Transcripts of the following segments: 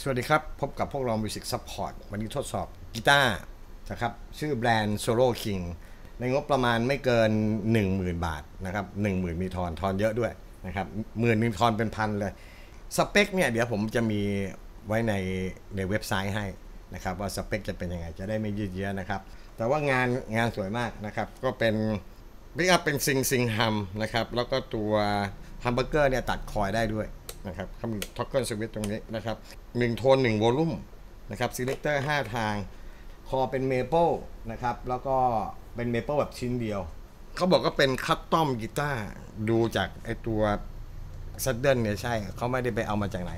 สวัสดีครับ พบกับพวกเรา Music Support วันนี้ทดสอบกีตาร์นะครับ ชื่อแบรนด์ Solo King ในงบประมาณไม่เกิน 10,000 บาทนะครับ10,000 มีทอนทอนเยอะด้วยนะครับหมื่นมีทอนเป็นพันเลย สเปคเนี่ยเดี๋ยวผมจะมีไว้ในในเว็บไซต์ให้นะครับว่าสเปคจะเป็นยังไงจะได้ไม่ยืดเยื้อนะครับ แต่ว่างานงานสวยมากนะครับ ก็เป็นพิกอัพเป็น sing sing hum นะครับแล้วก็ตัวhumbucker เนี่ยตัดคอยได้ด้วย นะครับเขามี toggle switch ตรงนี้นะครับหนึ่งโทนหนึ่ง volume นะครับ selector ห้าทาง คอเป็นเมเปิลนะครับ แล้วก็เป็นเมเปิลแบบชิ้นเดียว เขาบอกว่าเป็น custom กีตาร์ดูจากไอตัว saddle เนี่ยใช่ เขาไม่ได้ไปเอามาจากไหน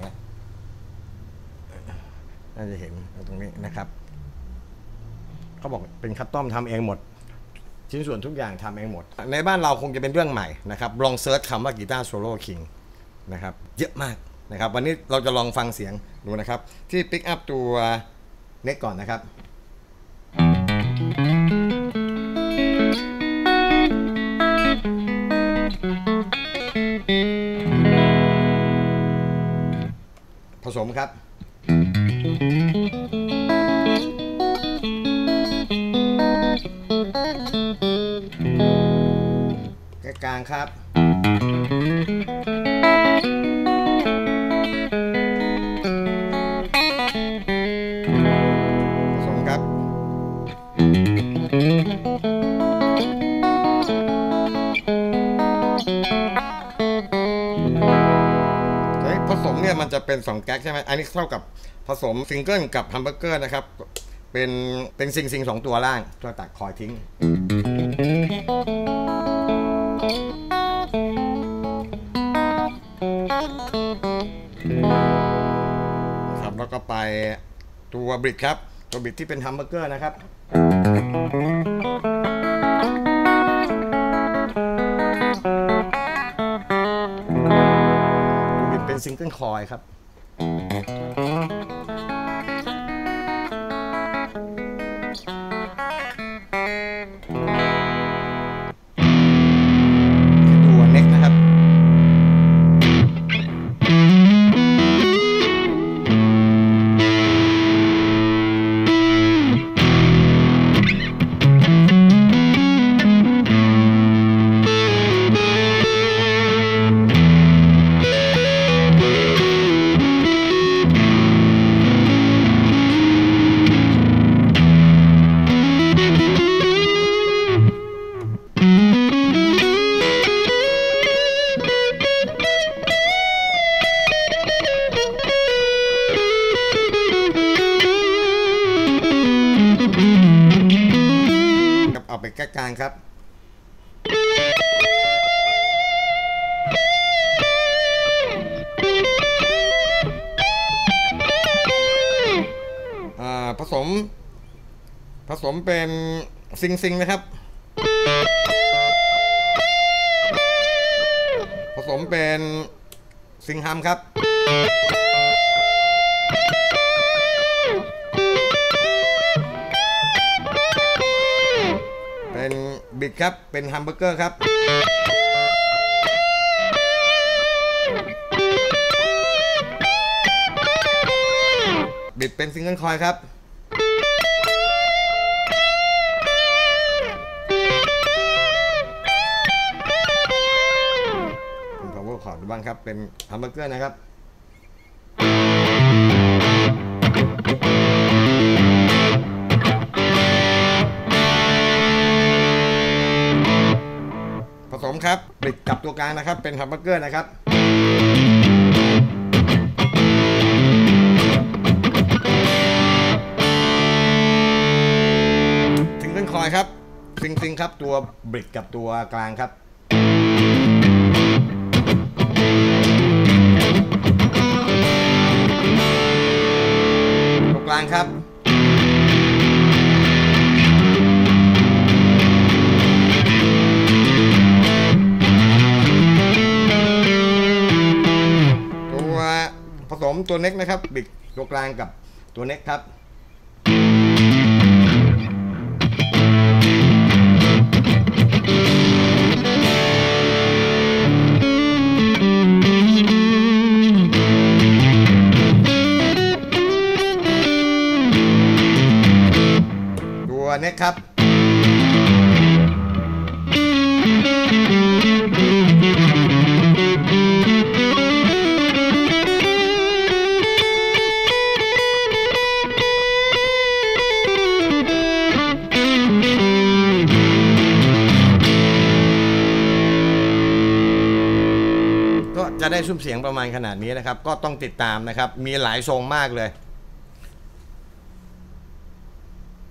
น่าจะเห็นตรงนี้นะครับ เขาบอกเป็น custom ทำเองหมด ชิ้นส่วนทุกอย่างทำเองหมด ในบ้านเราคงจะเป็นเรื่องใหม่นะครับ ลอง search คำว่ากีตาร์ Solo King นะครับเยอะมากนะครับ วันนี้เราจะลองฟังเสียงดูนะครับ ที่ปิกอัพตัว neck ก่อนนะครับผสมครับ กลางครับ ผสมครับเฮ้ยผสมเนี่ยมันจะเป็น 2 แก๊กใช่ไหม อันนี้เท่ากับผสมซิงเกิลกับ humbucker นะครับ เป็นเป็น sing sing สองตัวล่างตัวตัดคอยทิ้งครับแล้วก็ไป ตัว bridge ครับ ตัว bridge ที่เป็น humbucker นะครับ ตัว bridge เป็น single coil ครับ เอาไปกล้กางครับอ่าผสม ผสมเป็นซิงซิงนะครับ ผสมเป็นซิงฮัมครับ bridge ครับ เป็น humbucker ครับ bridge เป็น single coil ครับเป็น power chord ดูบ้างครับ เป็น humbucker นะครับ ครับ bridge กับตัวกลางนะครับ เป็น humbucker นะครับ single coil ครับ sing sing ครับตัว bridge กับตัวกลางครับตัวกลางครับ ตัวเน็กนะครับ บิดตัวกลางกับตัวเน็กครับตัวเน็กครับ จะได้ซุ้มเสียงประมาณขนาดนี้นะครับ ก็ต้องติดตามนะครับ มีหลายทรงมากเลย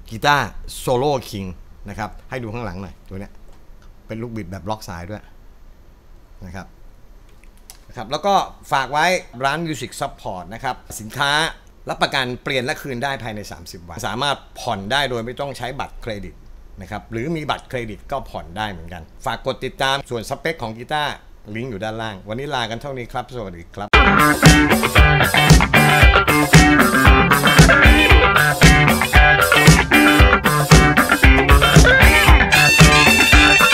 กีตาร์ Solo King นะครับ ให้ดูข้างหลังหน่อยตัวเนี้ยเป็นลูกบิดแบบล็อกสายด้วยนะครับนะครับแล้วก็ฝากไว้ร้าน Music Support นะครับ สินค้ารับประกันเปลี่ยนและคืนได้ภายใน 30 วัน สามารถผ่อนได้โดยไม่ต้องใช้บัตรเครดิตนะครับหรือมีบัตรเครดิตก็ผ่อนได้เหมือนกัน ฝากกดติดตามส่วนสเปคของกีตาร์ ลิงก์อยู่ด้านล่าง วันนี้ลากันเท่านี้ครับ สวัสดีครับ